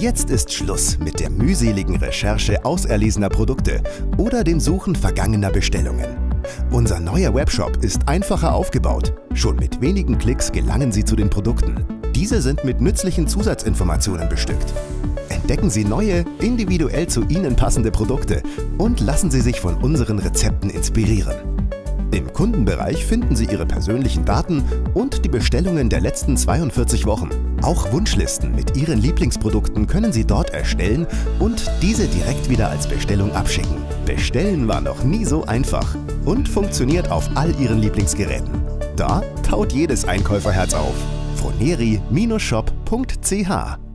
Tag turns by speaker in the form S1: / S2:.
S1: Jetzt ist Schluss mit der mühseligen Recherche auserlesener Produkte oder dem Suchen vergangener Bestellungen. Unser neuer Webshop ist einfacher aufgebaut. Schon mit wenigen Klicks gelangen Sie zu den Produkten. Diese sind mit nützlichen Zusatzinformationen bestückt. Entdecken Sie neue, individuell zu Ihnen passende Produkte und lassen Sie sich von unseren Rezepten inspirieren. Im Kundenbereich finden Sie Ihre persönlichen Daten und die Bestellungen der letzten 42 Wochen. Auch Wunschlisten mit Ihren Lieblingsprodukten können Sie dort erstellen und diese direkt wieder als Bestellung abschicken. Bestellen war noch nie so einfach und funktioniert auf all Ihren Lieblingsgeräten. Da taut jedes Einkäuferherz auf. froneri-shop.ch